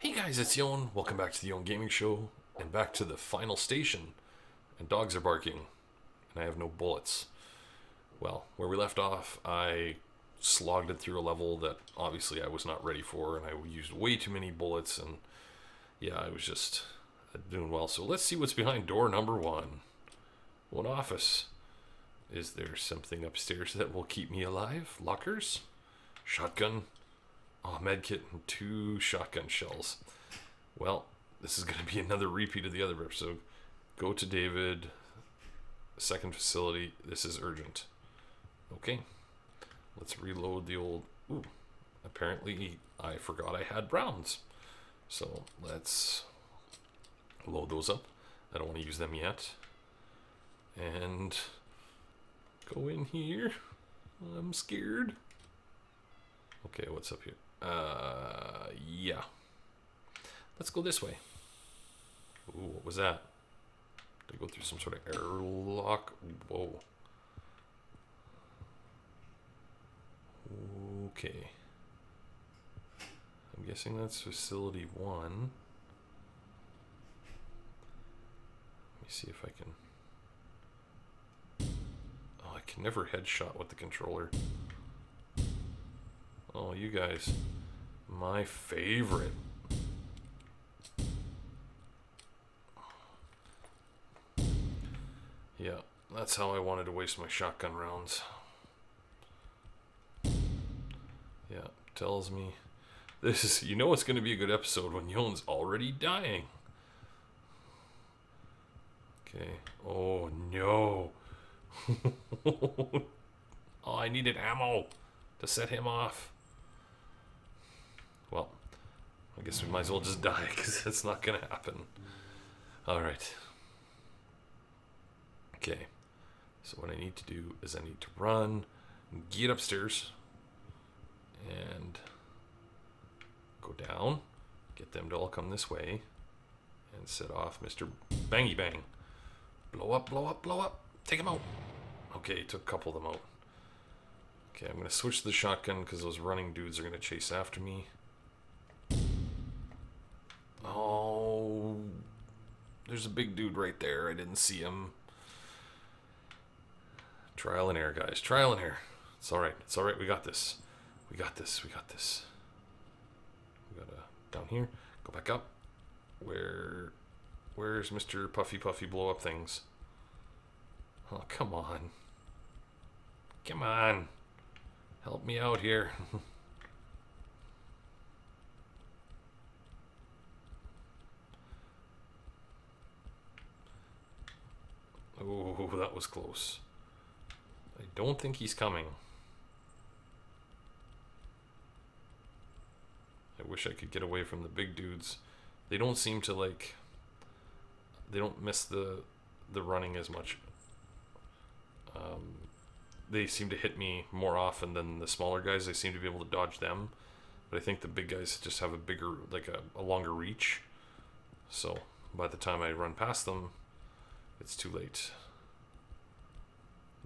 Hey guys, it's Yon. Welcome back to the Yon Gaming Show and back to the final station. And dogs are barking, and I have no bullets. Well, where we left off, I slogged it through a level that obviously I was not ready for, and I used way too many bullets, and yeah, I was just uh, doing well. So let's see what's behind door number one. What office? Is there something upstairs that will keep me alive? Lockers? Shotgun? Oh, and two shotgun shells. Well, this is going to be another repeat of the other episode. Go to David. Second facility. This is urgent. Okay. Let's reload the old. Ooh. Apparently, I forgot I had rounds. So let's load those up. I don't want to use them yet. And go in here. I'm scared. Okay, what's up here? Uh, yeah. Let's go this way. Ooh, what was that? Did I go through some sort of airlock? Whoa. Okay. I'm guessing that's facility one. Let me see if I can. Oh, I can never headshot with the controller. Oh, you guys. My favorite. Yeah, that's how I wanted to waste my shotgun rounds. Yeah, tells me this is you know it's going to be a good episode when Yon's already dying. Okay. Oh no. oh, I needed ammo to set him off. Well, I guess we might as well just die because that's not going to happen. All right. Okay. So what I need to do is I need to run, get upstairs, and go down, get them to all come this way, and set off Mr. Bangy Bang. Blow up, blow up, blow up. Take him out. Okay, took a couple of them out. Okay, I'm going to switch to the shotgun because those running dudes are going to chase after me. There's a big dude right there. I didn't see him. Trial and error, guys. Trial and error. It's all right. It's all right. We got this. We got this. We got this. We got to down here. Go back up. Where, where's Mr. Puffy Puffy blow up things? Oh, come on. Come on. Help me out here. that was close. I don't think he's coming. I wish I could get away from the big dudes. They don't seem to like they don't miss the the running as much. Um, they seem to hit me more often than the smaller guys. They seem to be able to dodge them, but I think the big guys just have a bigger, like a, a longer reach. So by the time I run past them, it's too late.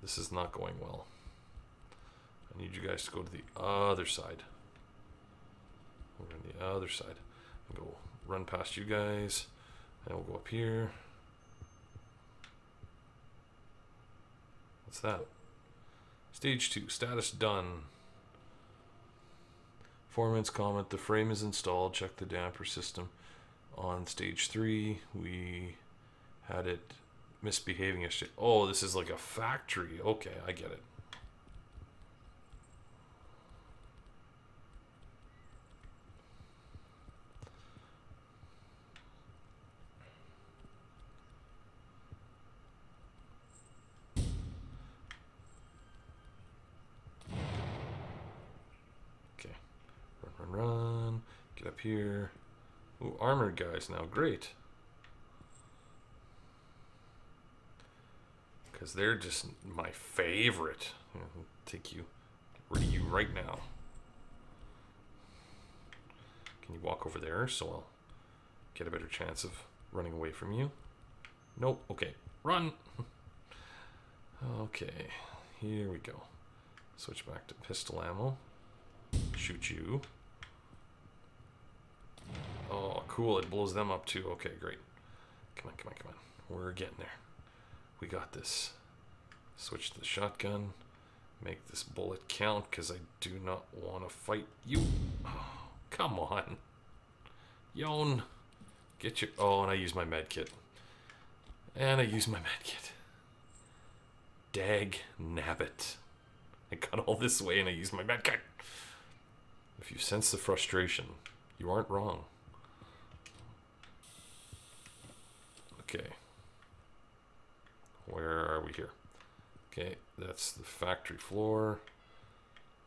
This is not going well. I need you guys to go to the other side. Over on the other side. And go run past you guys. And we'll go up here. What's that? Stage 2, status done. Foreman's comment, the frame is installed, check the damper system. On stage 3, we had it misbehaving yesterday. Oh, this is like a factory. Okay, I get it. Okay, run, run, run. Get up here. Ooh, armored guys now. Great. Because they're just my favorite. Take you, rid you right now. Can you walk over there so I'll get a better chance of running away from you? Nope. Okay, run. okay, here we go. Switch back to pistol ammo. Shoot you. Oh, cool. It blows them up too. Okay, great. Come on, come on, come on. We're getting there. We got this. Switch to the shotgun. Make this bullet count because I do not want to fight you. Oh, come on. Yon. Get your. Oh, and I use my med kit. And I use my med kit. Dag nabbit. I got all this way and I used my med kit. If you sense the frustration, you aren't wrong. Okay. Where are we here? Okay, that's the factory floor.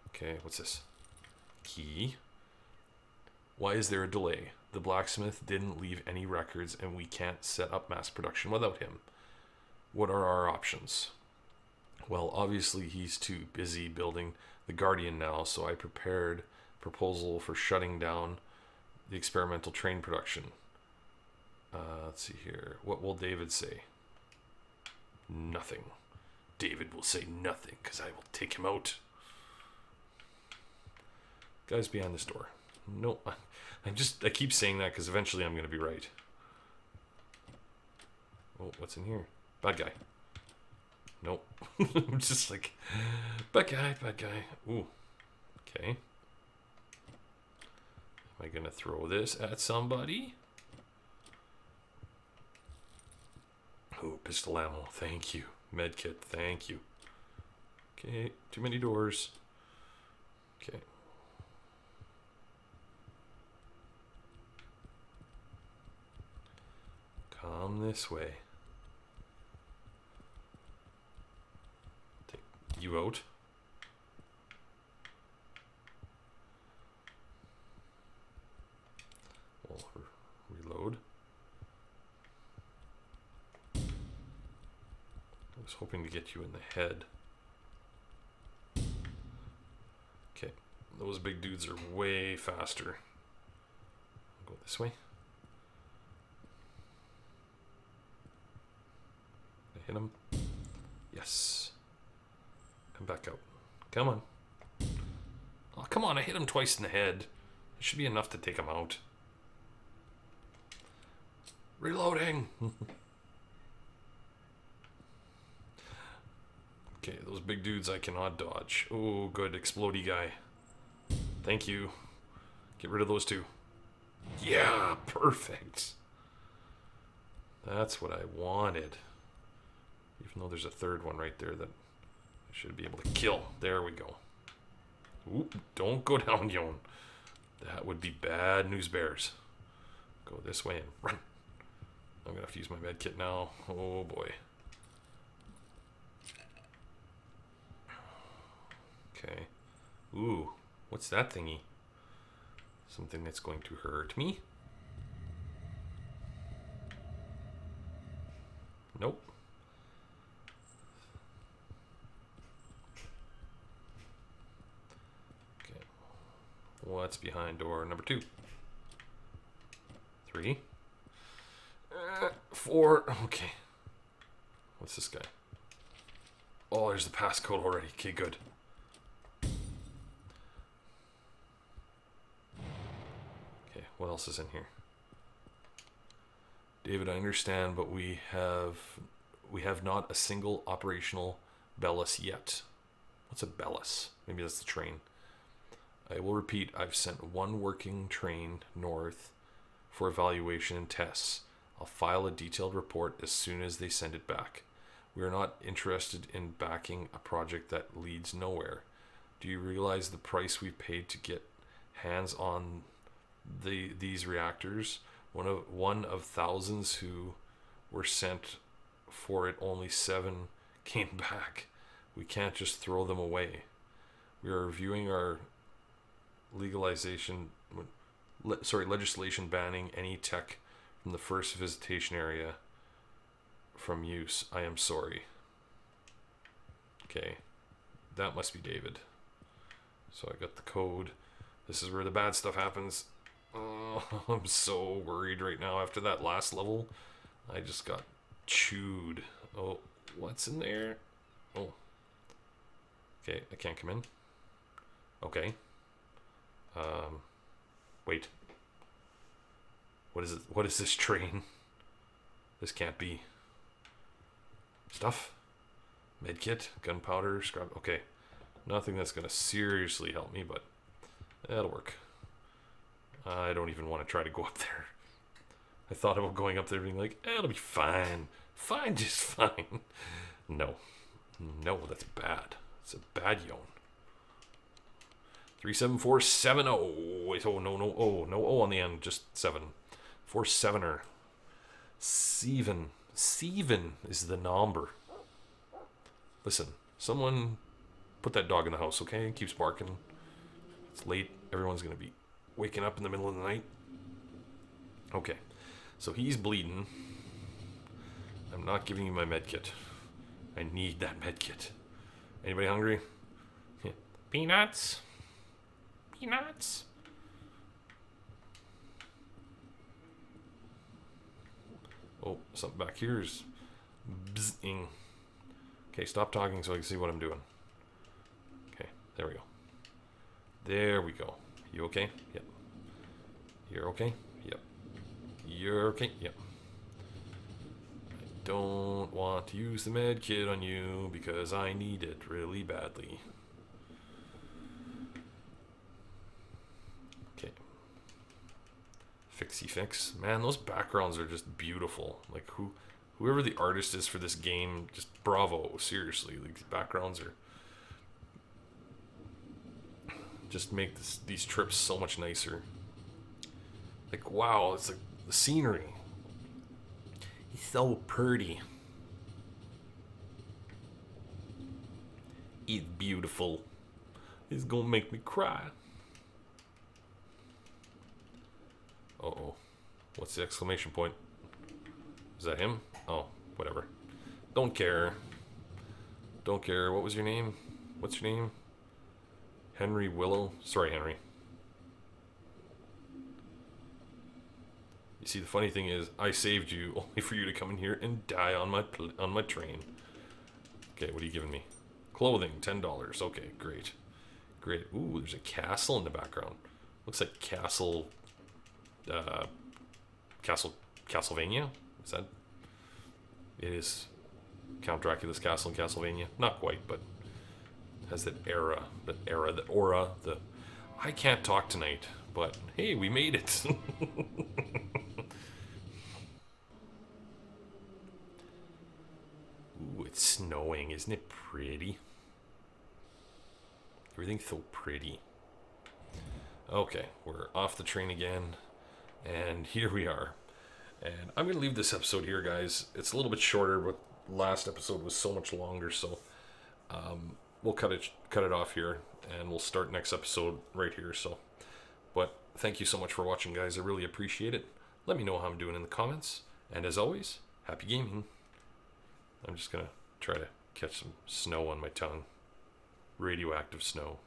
Okay, what's this? Key. Why is there a delay? The blacksmith didn't leave any records and we can't set up mass production without him. What are our options? Well, obviously he's too busy building the Guardian now, so I prepared proposal for shutting down the experimental train production. Uh, let's see here. What will David say? Nothing. David will say nothing because I will take him out. Guys behind this door. No, I'm just I keep saying that because eventually I'm gonna be right. Oh, what's in here? Bad guy. Nope. I'm just like bad guy, bad guy. Ooh. Okay. Am I gonna throw this at somebody? Oh, pistol ammo. Thank you. Medkit. Thank you. Okay, too many doors. Okay. Come this way. Take you out. We'll re- reload. I hoping to get you in the head. Okay, those big dudes are way faster. I'll Go this way. I hit him. Yes. Come back out. Come on. Oh, come on. I hit him twice in the head. It should be enough to take him out. Reloading. okay, those big dudes I cannot dodge. Oh, good. Explody guy. Thank you. Get rid of those two. Yeah, perfect. That's what I wanted. Even though there's a third one right there that I should be able to kill. There we go. Oop, don't go down, Yon. That would be bad news bears. Go this way and run. I'm gonna have to use my med kit now. Oh boy. Okay. Ooh, what's that thingy? Something that's going to hurt me? Nope. Okay. What's behind door number two? Three. Uh, four. Okay. What's this guy? Oh, there's the passcode already. Okay, good. Okay, what else is in here? David, I understand, but we have we have not a single operational Belus yet. What's a Belus? Maybe that's the train. I will repeat, I've sent one working train north for evaluation and tests. I'll file a detailed report as soon as they send it back. We are not interested in backing a project that leads nowhere. Do you realize the price we paid to get hands on the these reactors? One of one of thousands who were sent for it, only seven came back. We can't just throw them away. We are reviewing our legalization, le, sorry, legislation banning any tech from the first visitation area from use. I am sorry. Okay, that must be David. So I got the code. This is where the bad stuff happens. Oh, I'm so worried right now after that last level. I just got chewed. Oh, what's in there? Oh. Okay, I can't come in. Okay. Um, wait. What is it? What is this train? This can't be. Stuff? Medkit? Gunpowder? Scrap? Okay. Nothing that's going to seriously help me, but that'll work. I don't even want to try to go up there. I thought about going up there being like, eh, it'll be fine. Fine, just fine. No. No, that's bad. It's a bad Yon. 37470. Wait, oh, no, no, oh, no, oh on the end, just 7. 4 7er. Seven. Seven is the number. Listen, someone put that dog in the house, okay? It keeps barking. It's late. Everyone's going to be waking up in the middle of the night. Okay. So he's bleeding. I'm not giving you my med kit. I need that med kit. Anybody hungry? Peanuts. Peanuts. Oh, something back here is bzzing. Okay, stop talking so I can see what I'm doing. Okay, there we go. There we go. You okay? Yep. You're okay? Yep. You're okay? Yep. I don't want to use the med kit on you because I need it really badly. Okay. Fixie fix. Man, those backgrounds are just beautiful. Like who whoever the artist is for this game, just bravo, seriously. Like these backgrounds are just make this, these trips so much nicer. Like wow, it's like the scenery. It's so pretty. It's beautiful. It's gonna make me cry. Uh oh. What's the exclamation point? Is that him? Oh, whatever. Don't care. Don't care. What was your name? What's your name? Henry Willow. Sorry, Henry. You see, the funny thing is, I saved you only for you to come in here and die on my on my train. Okay, what are you giving me? Clothing, ten dollars. Okay, great, great. Ooh, there's a castle in the background. Looks like Castle, uh, Castle, Castlevania. Is that? It is Count Dracula's castle in Castlevania. Not quite, but has that era, that era, the aura, the. I can't talk tonight, but hey, we made it. Ooh, it's snowing. Isn't it pretty? Everything's so pretty. Okay, we're off the train again, and here we are. And I'm going to leave this episode here, guys. It's a little bit shorter, but last episode was so much longer, so um, we'll cut it cut it off here, and we'll start next episode right here. So, but thank you so much for watching, guys. I really appreciate it. Let me know how I'm doing in the comments, and as always, happy gaming. I'm just gonna try to catch some snow on my tongue, radioactive snow.